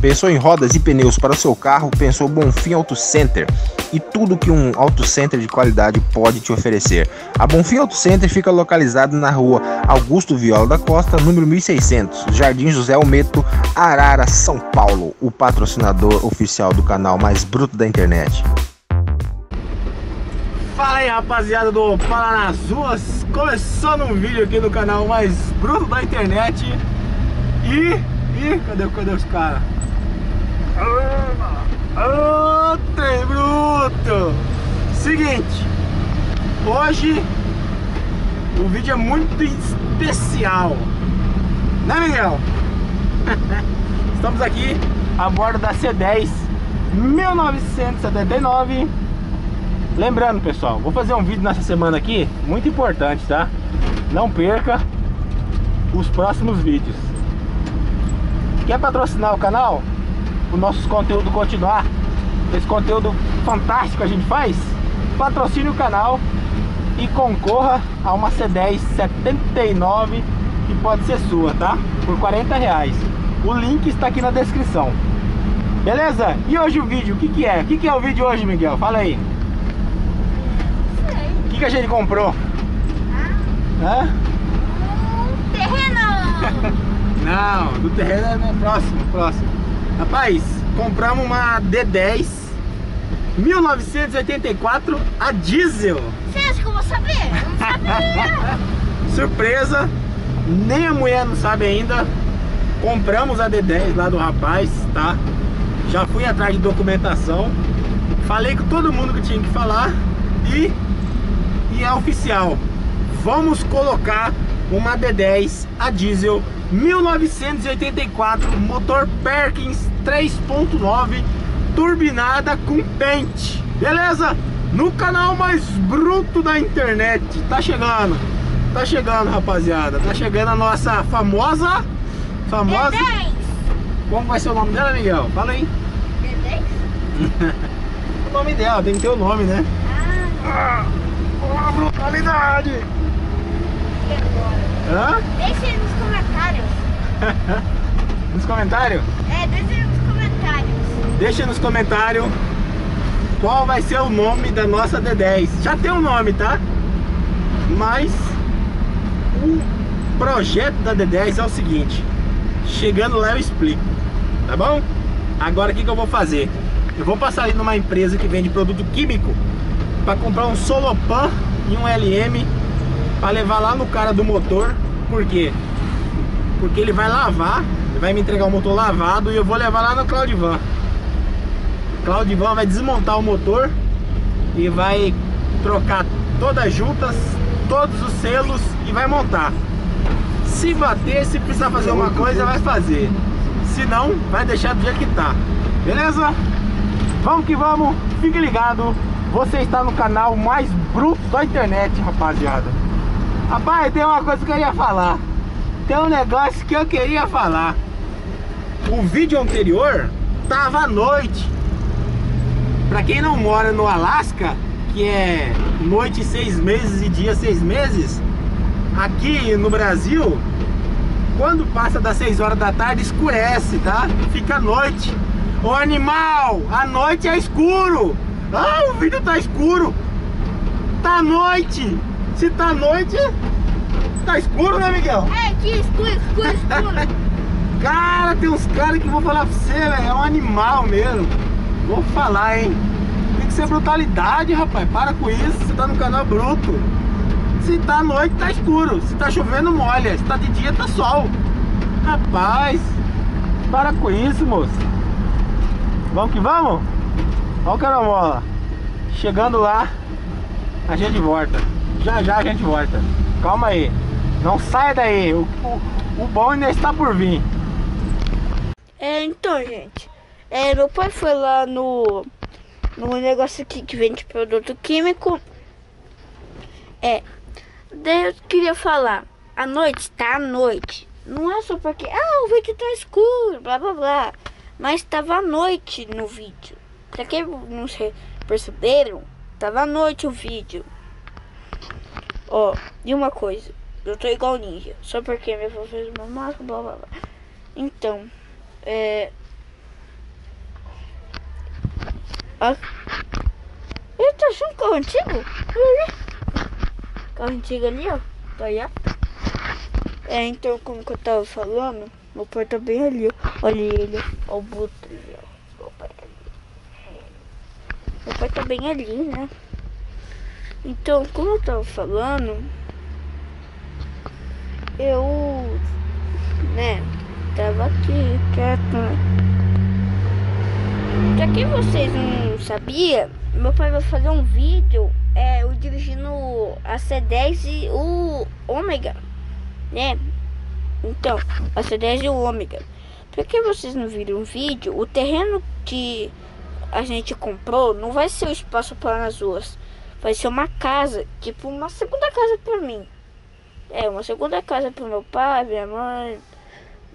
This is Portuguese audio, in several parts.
Pensou em rodas e pneus para o seu carro? Pensou Bonfim Auto Center e tudo que um auto center de qualidade pode te oferecer. A Bonfim Auto Center fica localizado na rua Augusto Viola da Costa, número 1600, Jardim José Almeto, Arara, São Paulo, o patrocinador oficial do canal mais bruto da internet. Fala aí rapaziada do Fala nas Ruas, começando um vídeo aqui no canal mais bruto da internet E, e cadê, cadê os caras? Ô, trem bruto! Seguinte, hoje o vídeo é muito especial, né Miguel? Estamos aqui a bordo da C10 1979 Lembrando pessoal, vou fazer um vídeo nessa semana aqui Muito importante, tá? Não perca os próximos vídeos Quer patrocinar o canal? O nosso conteúdo continuar Esse conteúdo fantástico que a gente faz Patrocine o canal E concorra a uma C10 79 Que pode ser sua, tá? Por 40 reais O link está aqui na descrição Beleza? E hoje o vídeo, o que que é? O que que é o vídeo hoje, Miguel? Fala aí que, que a gente comprou? Ah, Hã? Um terreno! Não, do terreno é próximo, próximo. Rapaz, compramos uma D10 1984 a diesel. Você acha que eu vou saber? Eu não sabia. Surpresa, nem a mulher não sabe ainda. Compramos a D10 lá do rapaz, tá? Já fui atrás de documentação. Falei com todo mundo que tinha que falar e e é oficial. Vamos colocar uma D10 a diesel 1984, motor Perkins 3.9, turbinada com pente. Beleza? No canal mais bruto da internet. Tá chegando. Tá chegando, rapaziada. Tá chegando a nossa famosa famosa D10. Como vai ser o nome dela, Miguel? Fala aí. D10? o nome dela, tem que ter o nome, né? Ah, Uma brutalidade! Agora? Hã? Deixa aí nos comentários. Nos comentários? É, deixa aí nos comentários. Deixa nos comentários qual vai ser o nome da nossa D10. Já tem um nome, tá? Mas o projeto da D10 é o seguinte. Chegando lá eu explico, tá bom? Agora o que, que eu vou fazer? Eu vou passar ali numa empresa que vende produto químico para comprar um Solopan e um LM para levar lá no cara do motor. Por quê? Porque ele vai lavar, ele vai me entregar o motor lavado e eu vou levar lá no Claudivan. Claudivan vai desmontar o motor e vai trocar todas as juntas, todos os selos e vai montar. Se bater, se precisar fazer uma coisa, vai fazer. Se não, vai deixar do jeito que tá. Beleza? Vamos que vamos, fique ligado. Você está no canal mais bruto da internet, rapaziada. Rapaz, tem uma coisa que eu queria falar. Tem um negócio que eu queria falar. O vídeo anterior tava à noite. Pra quem não mora no Alasca, que é noite seis meses e dia seis meses, aqui no Brasil, quando passa das 6 horas da tarde, escurece, tá? Fica noite. Ô animal, a noite é escuro. Ah, o vídeo tá escuro. Tá noite. Se tá noite, tá escuro, né, Miguel? É, aqui, escuro, escuro, escuro. Cara, tem uns caras que vou falar pra você, velho. É um animal mesmo. Vou falar, hein? Tem que ser brutalidade, rapaz. Para com isso. Você tá no canal bruto. Se tá noite, tá escuro. Se tá chovendo, molha. Se tá de dia, tá sol. Rapaz, para com isso, moço. Vamos que vamos? Ó o caramola. Chegando lá, a gente volta. Já já a gente volta. Calma aí. Não saia daí. O, o, o bom ainda está por vir. É, então, gente. É, meu pai foi lá no. No negócio aqui que vende produto químico. É. Daí eu queria falar. A noite tá à noite. Não é só porque. Ah, o vídeo tá escuro, blá blá blá. Mas tava à noite no vídeo. Pra quem não perceberam, tava à noite o vídeo. Ó, e uma coisa. Eu tô igual ninja. Só porque minha avó fez uma máscara, blá blá blá. Então, é. Ah. Ele tá achando carro antigo? Olha ali. Carro antigo ali, ó. Tá aí, ó. É, então, como que eu tava falando, meu pai tá bem ali, ó. Olha ele, ó. O ali, ó. Tá. Meu pai tá bem ali, né? Então, como eu tava falando, eu, né, tava aqui quieto, né? Pra quem vocês não sabia, meu pai vai fazer um vídeo, é, eu dirigindo a C10 e o Ômega, né? Então, a C10 e o Ômega. Pra que vocês não viram o vídeo, o terreno que a gente comprou não vai ser o espaço para as ruas. Vai ser uma casa, tipo uma segunda casa para mim. É, uma segunda casa para meu pai, minha mãe,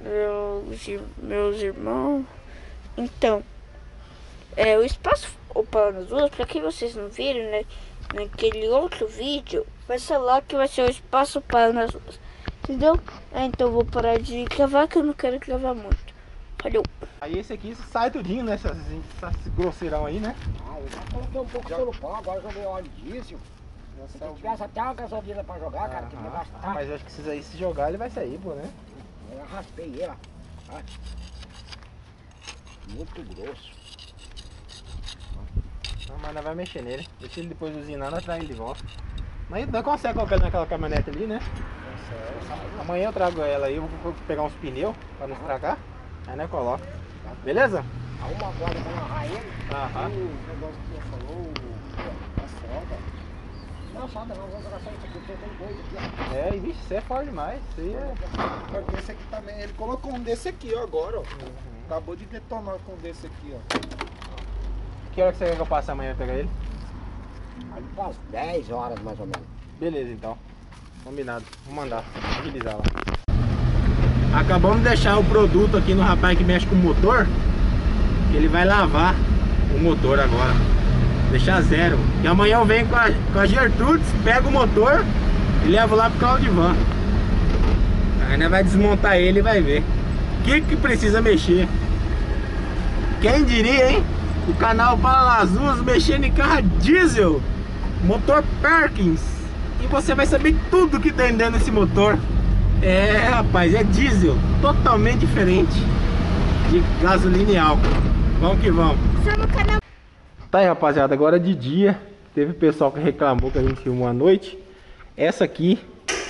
meus, meus irmãos. Então, é, o espaço para nas ruas, para que vocês não viram, né? Naquele outro vídeo, vai ser lá que vai ser o espaço para nas ruas. Entendeu? É, então vou parar de gravar que eu não quero gravar muito. Valeu. Aí esse aqui sai tudinho, né? Esse, esse grosseirão aí, né? Ah, eu já coloquei um pouco de pão, agora joguei óleo diesel. Se eu tivesse até uma gasolina pra jogar, cara, que me Aham. gastar. Mas eu acho que esses aí, se jogar, ele vai sair, pô, né? Eu raspei ele, ó. Muito grosso. Não, mas nós vai mexer nele. Deixa ele depois usinar, nós traz ele de volta. Mas nós consegue colocar naquela caminhonete ali, né? Amanhã eu trago ela aí, eu vou pegar uns pneus pra nos estragar. Aí nós coloca. Beleza? Arruma agora pra amarrar ele. Aham. O negócio que você falou, o- a solda. Não, solda não, vamos jogar só isso aqui, porque tem dois aqui, ó. É, e vixe, você é forte demais. Aí é. Porque esse aqui também, ele colocou um desse aqui, ó, agora, ó. Acabou de detonar com um desse aqui, ó. Que hora que você quer que eu passe amanhã pegar ele? Ali faz 10 horas mais ou menos. Beleza então. Combinado. Vou mandar. Agilizar lá. Acabamos de deixar o produto aqui no rapaz que mexe com o motor. Ele vai lavar o motor agora. Deixar zero. E amanhã eu venho com a, com a Gertrudes, pego o motor e levo lá pro Claudivan. Aí nós vai desmontar ele e vai ver. O que que precisa mexer? Quem diria, hein? O canal Palazuz mexendo em carro diesel, motor Perkins. E você vai saber tudo que tem dentro desse motor. É, rapaz, é diesel, totalmente diferente de gasolina e álcool. Vamos que vamos. Tá aí, rapaziada, agora de dia. Teve pessoal que reclamou que a gente filmou à noite. Essa aqui,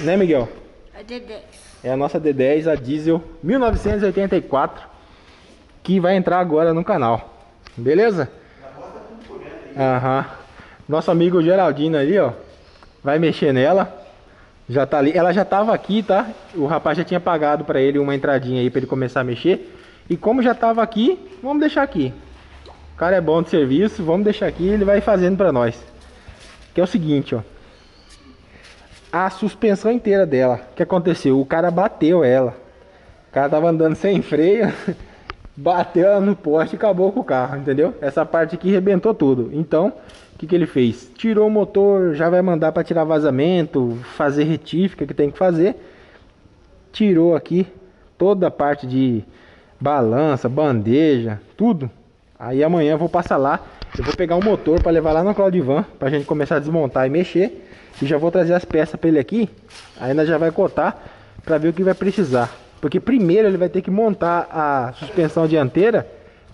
né, Miguel? A D10. É a nossa D10, a diesel 1984, que vai entrar agora no canal. Beleza? Aham. Nosso amigo Geraldino ali, ó, vai mexer nela. Já tá ali. Ela já tava aqui, tá? O rapaz já tinha pagado pra ele uma entradinha aí pra ele começar a mexer. E como já tava aqui, vamos deixar aqui. O cara é bom de serviço, vamos deixar aqui, ele vai fazendo pra nós. Que é o seguinte, ó a suspensão inteira dela. O que aconteceu? O cara bateu ela. O cara tava andando sem freio, bateu no poste e acabou com o carro, entendeu? Essa parte aqui rebentou tudo. Então, o que, que ele fez? Tirou o motor, já vai mandar para tirar vazamento, fazer retífica que tem que fazer. Tirou aqui toda a parte de balança, bandeja, tudo. Aí amanhã eu vou passar lá, eu vou pegar um motor para levar lá no Claudivan, pra gente começar a desmontar e mexer. E já vou trazer as peças para ele aqui. Ainda já vai cotar para ver o que vai precisar. Porque primeiro ele vai ter que montar a suspensão dianteira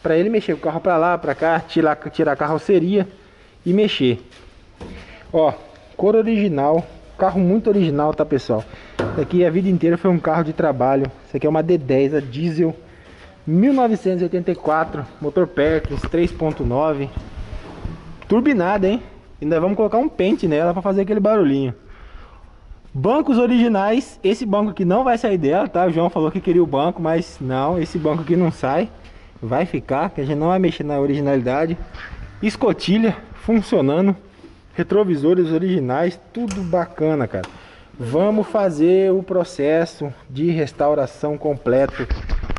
para ele mexer o carro para lá, para cá, tirar, tirar a carroceria e mexer. Ó, cor original, carro muito original, tá pessoal? Isso aqui a vida inteira foi um carro de trabalho. Isso aqui é uma D10, a diesel 1984, motor Perkins 3.9, turbinada, hein? Nós vamos colocar um pente nela para fazer aquele barulhinho. Bancos originais, esse banco aqui não vai sair dela, tá? O João falou que queria o banco, mas não, esse banco aqui não sai. Vai ficar, que a gente não vai mexer na originalidade. Escotilha funcionando, retrovisores originais, tudo bacana, cara. Vamos fazer o processo de restauração completo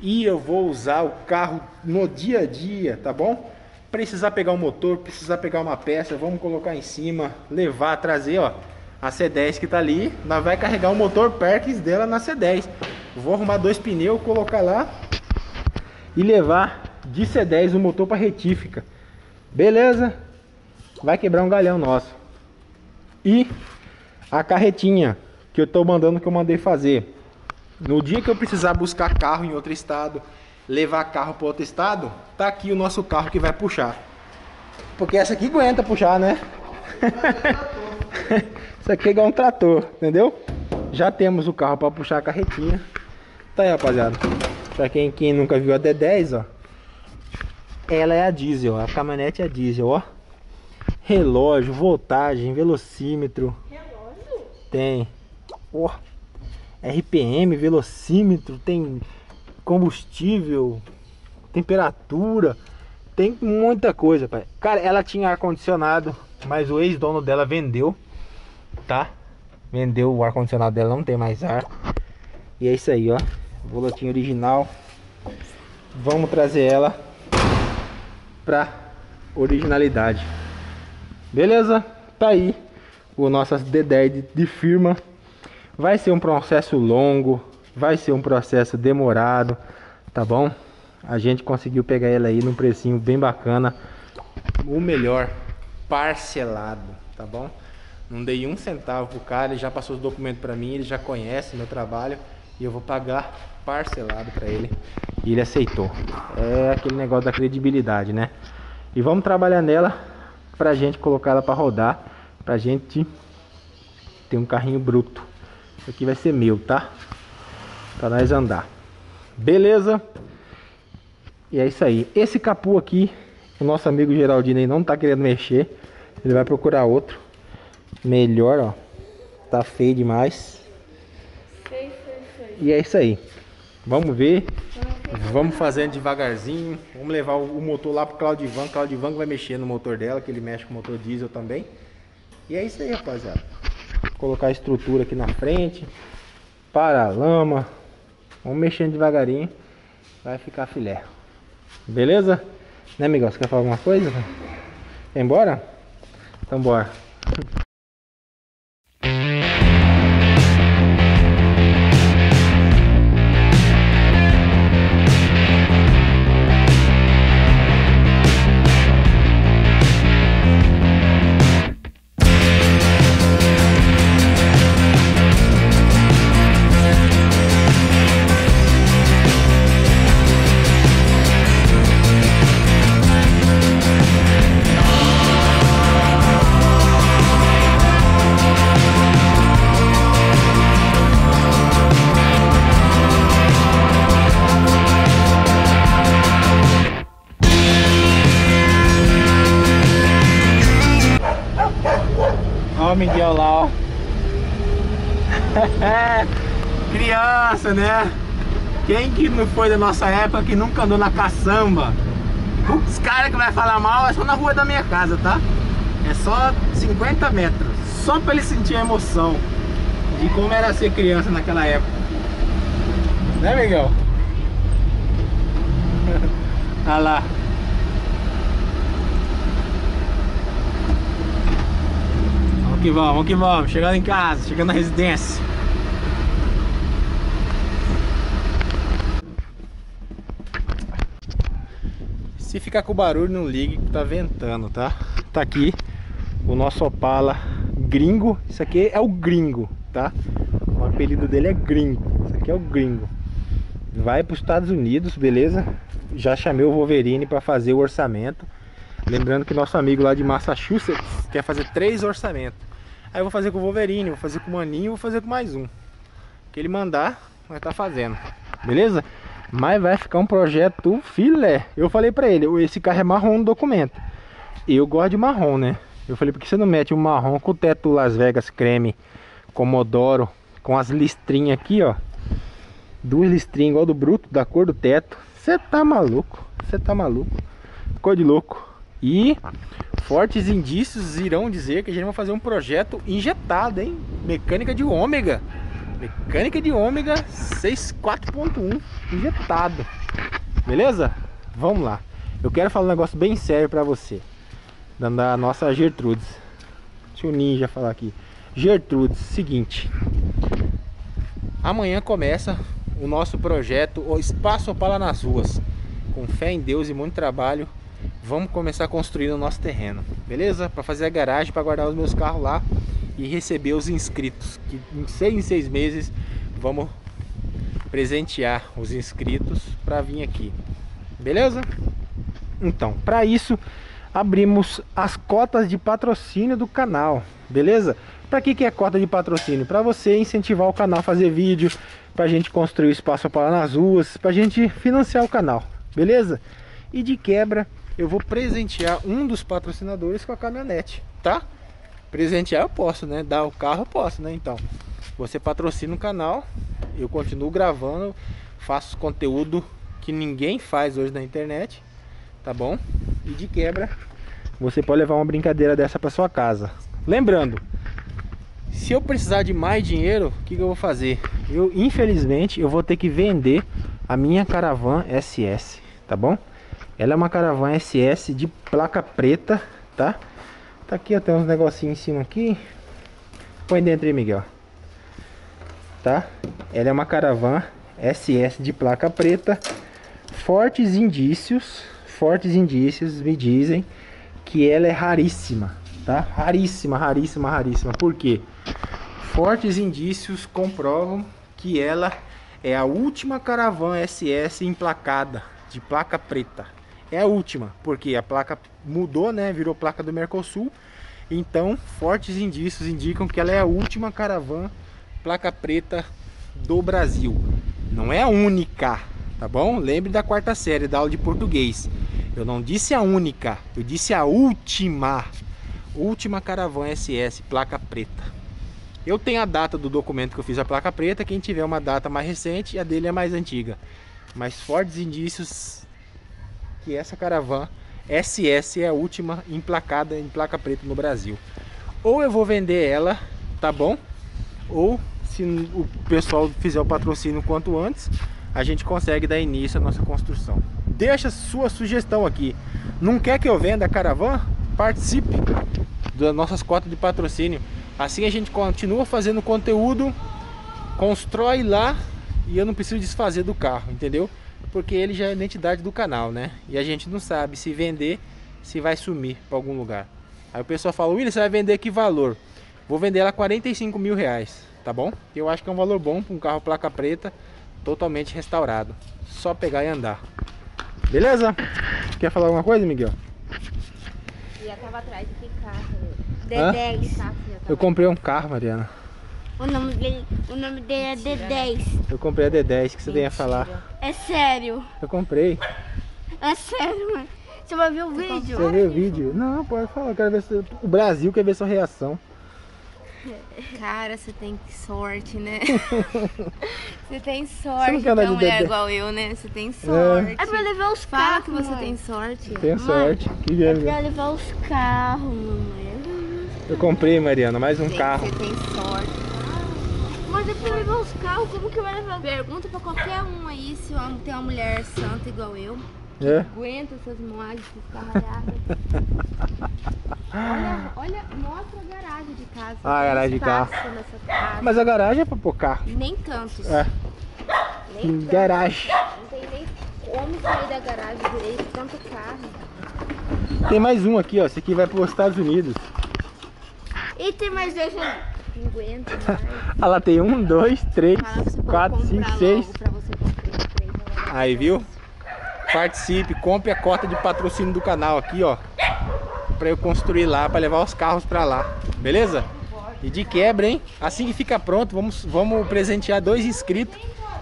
e eu vou usar o carro no dia a dia, tá bom? Precisar pegar um motor, precisar pegar uma peça, vamos colocar em cima, levar, trazer, ó, a C10 que tá ali, nós vai carregar o motor Perkins dela na C10. Vou arrumar dois pneus, colocar lá e levar de C10 o motor para retífica. Beleza? Vai quebrar um galhão nosso. E a carretinha que eu tô mandando que eu mandei fazer. No dia que eu precisar buscar carro em outro estado, levar carro para outro estado, tá aqui o nosso carro que vai puxar. Porque essa aqui aguenta puxar, né? Isso aqui é igual um trator, entendeu? Já temos o carro para puxar a carretinha. Tá aí, rapaziada. Pra quem, quem nunca viu a D10, ó. Ela é a diesel, a caminhonete é a diesel, ó. Relógio, voltagem, velocímetro. Relógio? Tem. Ó. RPM, velocímetro, tem combustível, temperatura, tem muita coisa, pai. Cara, ela tinha ar-condicionado, mas o ex-dono dela vendeu, tá? Vendeu o ar-condicionado dela, não tem mais ar. E é isso aí, ó. Volatinho original. Vamos trazer ela pra originalidade. Beleza? Tá aí o nossas D10 de, de firma. Vai ser um processo longo, vai ser um processo demorado, tá bom? A gente conseguiu pegar ela aí num precinho bem bacana. O melhor, parcelado, tá bom? Não dei um centavo pro cara, ele já passou os documentos para mim, ele já conhece meu trabalho e eu vou pagar parcelado para ele. E ele aceitou. É aquele negócio da credibilidade, né? E vamos trabalhar nela pra gente colocar ela para rodar, pra gente ter um carrinho bruto. Isso aqui vai ser meu, tá? Pra nós andar. Beleza? E é isso aí. Esse capu aqui, o nosso amigo Geraldino aí não tá querendo mexer. Ele vai procurar outro. Melhor, ó. Tá feio demais. E é isso aí. Vamos ver. Vamos fazendo devagarzinho. Vamos levar o motor lá pro Claudivan. Claudivan vai mexer no motor dela, que ele mexe com o motor diesel também. E é isso aí, rapaziada. Vou colocar a estrutura aqui na frente. Para a lama. Vamos mexendo devagarinho. Vai ficar filé. Beleza? Né, amigão? Você quer falar alguma coisa? Quer embora? Então bora. Né? Quem que não foi da nossa época que nunca andou na caçamba? Os caras que vai falar mal é só na rua da minha casa, tá? É só 50 metros. Só pra ele sentir a emoção de como era ser criança naquela época. Né, Miguel? Olha lá. Vamos que vamos, vamos que vamos. Chegando em casa, chegando na residência. Se ficar com barulho, não ligue que tá ventando, tá? Tá aqui o nosso Opala gringo. Isso aqui é o gringo, tá? O apelido dele é gringo. Isso aqui é o gringo. Vai para os Estados Unidos, beleza? Já chamei o Wolverine para fazer o orçamento. Lembrando que nosso amigo lá de Massachusetts quer fazer três orçamentos. Aí eu vou fazer com o Wolverine, vou fazer com o Maninho vou fazer com mais um. Que ele mandar, estar tá fazendo. Beleza? Mas vai ficar um projeto filé. Eu falei pra ele, esse carro é marrom no documento. Eu gosto de marrom, né? Eu falei, por que você não mete um marrom com o teto Las Vegas creme, Comodoro, com as listrinhas aqui, ó. Duas listrinhas igual do bruto, da cor do teto. Você tá maluco, você tá maluco. Cor de louco. E fortes indícios irão dizer que a gente vai fazer um projeto injetado, hein? Mecânica de ômega. Mecânica de ômega 64.1 injetado. Beleza? Vamos lá. Eu quero falar um negócio bem sério pra você. Da nossa Gertrudes. Deixa o Ninja falar aqui. Gertrudes, seguinte. Amanhã começa o nosso projeto O Espaço Opala nas Ruas. Com fé em Deus e muito trabalho. vamos começar a construir o nosso terreno, beleza? Para fazer a garagem, para guardar os meus carros lá e receber os inscritos. Que em seis em seis meses vamos presentear os inscritos para vir aqui, beleza? Então, para isso abrimos as cotas de patrocínio do canal, beleza? Para que, que é cota de patrocínio? Para você incentivar o canal a fazer vídeo, para a gente construir espaço para nas ruas, para a gente financiar o canal, beleza? E de quebra eu vou presentear um dos patrocinadores com a caminhonete, tá? Presentear eu posso, né? Dar o carro eu posso, né? Então, você patrocina o canal, eu continuo gravando, faço conteúdo que ninguém faz hoje na internet, tá bom? E de quebra, você pode levar uma brincadeira dessa para sua casa. Lembrando, se eu precisar de mais dinheiro, o que, que eu vou fazer? Eu, infelizmente, eu vou ter que vender a minha Caravan SS, tá bom? Ela é uma Caravan SS de placa preta, tá? Tá aqui, ó, tem uns negocinhos em cima aqui. Põe dentro aí, Miguel. Tá? Ela é uma Caravan SS de placa preta. Fortes indícios, fortes indícios me dizem que ela é raríssima, tá? Raríssima, raríssima, raríssima. Por quê? Fortes indícios comprovam que ela é a última Caravan SS emplacada de placa preta. É a última, porque a placa mudou, né? Virou placa do Mercosul. Então, fortes indícios indicam que ela é a última Caravan placa preta do Brasil. Não é a única, tá bom? Lembre da quarta série da aula de português. Eu não disse a única, eu disse a última. Última Caravan SS, placa preta. Eu tenho a data do documento que eu fiz a placa preta. Quem tiver uma data mais recente, a dele é mais antiga. Mas fortes indícios que essa Caravan SS é a última emplacada em placa preta no Brasil. Ou eu vou vender ela, tá bom? Ou se o pessoal fizer o patrocínio quanto antes, a gente consegue dar início à nossa construção. Deixa sua sugestão aqui. Não quer que eu venda a Caravan? Participe das nossas cotas de patrocínio. Assim a gente continua fazendo conteúdo, constrói lá e eu não preciso desfazer do carro, entendeu? Porque ele já é identidade do canal, né? E a gente não sabe se vender, se vai sumir para algum lugar. Aí o pessoal fala, William, você vai vender que valor? Vou vender ela 45 mil reais, tá bom? Eu acho que é um valor bom para um carro placa preta, totalmente restaurado. Só pegar e andar. Beleza? Quer falar alguma coisa, Miguel? Já tava atrás de carro. D10. Carro já Eu tava. comprei um carro, Mariana. O nome dele, o nome dele é D10. Eu comprei a D10 que você tem a falar. É sério. Eu comprei. É sério, mano. Você vai ver o vídeo? Você viu o vídeo? Não, pode falar. Eu quero ver se... O Brasil quer ver sua reação. Cara, você tem sorte, né? você tem sorte Você não de uma mulher igual eu, né? Você tem sorte. É pra levar os Fala carros. que você mãe. tem sorte. Tenha sorte. Que É pra levar os carros, mamãe. Eu comprei, Mariana, mais um Tem- carro. Você tem sorte. Mas levar os carros, como que vai levar? Pergunta pra qualquer um aí se tem uma mulher santa igual eu. É? Aguenta essas moagens, essas carralhadas. olha, olha, mostra a garagem de casa. Ah, a garagem de casa. Mas a garagem é pra pôr carro. Nem tantos. É. Nem tantos. Garagem. Não tem nem como sair da garagem direito, tanto carro. Tem mais um aqui, ó. Esse aqui vai para os Estados Unidos. E tem mais dois ali. Não aguento mais. Ah lá tem um, dois, três, quatro, cinco, seis. Aí, viu? Participe, compre a cota de patrocínio do canal aqui, ó. Pra eu construir lá, pra levar os carros pra lá. Beleza? E de quebra, hein? Assim que fica pronto, vamos, vamos presentear dois inscritos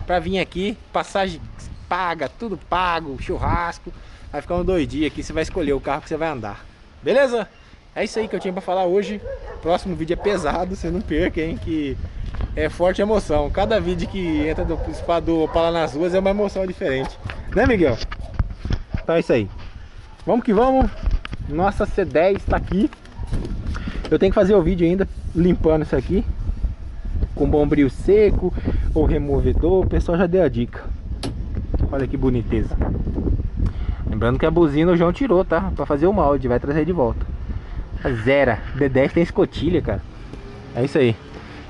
pra vir aqui. Passagem paga, tudo pago, churrasco. Vai ficar uns dois dias aqui, você vai escolher o carro que você vai andar. Beleza? É isso aí que eu tinha pra falar hoje. Próximo vídeo é pesado, você não perca, hein? Que é forte emoção. Cada vídeo que entra do espador para nas ruas é uma emoção diferente. Né, Miguel? Então é isso aí. Vamos que vamos. Nossa C10 tá aqui. Eu tenho que fazer o vídeo ainda limpando isso aqui. Com bombril seco ou removedor. O pessoal já deu a dica. Olha que boniteza. Lembrando que a buzina o João tirou, tá? Pra fazer o molde. Vai trazer de volta. A Zera. D10 tem escotilha, cara. É isso aí.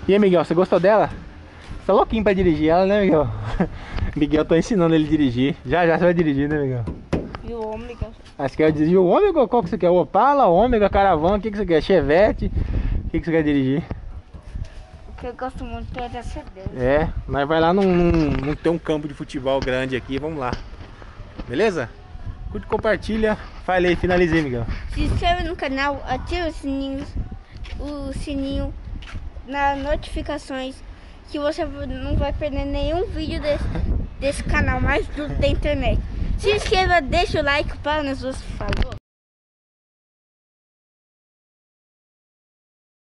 E aí, Miguel, você gostou dela? Você tá louquinho pra dirigir ela, né, Miguel? Miguel, tô ensinando ele a dirigir. Já já você vai dirigir, né, Miguel? E o ômega. Ah, você quer dirigir o Ômega? Qual que você quer? O Opala, Ômega, Caravan? O que, que você quer? Chevette? O que, que você quer dirigir? O que eu gosto muito é da. É, nós vai lá num, num, num tem um campo de futebol grande aqui, vamos lá. Beleza? Curte, compartilha. Falei, finalizei, Miguel. Se inscreve no canal, ativa o sininho, o sininho nas notificações que você não vai perder nenhum vídeo desse, desse canal mais duro da internet. Se inscreva, deixa o like para nos falou.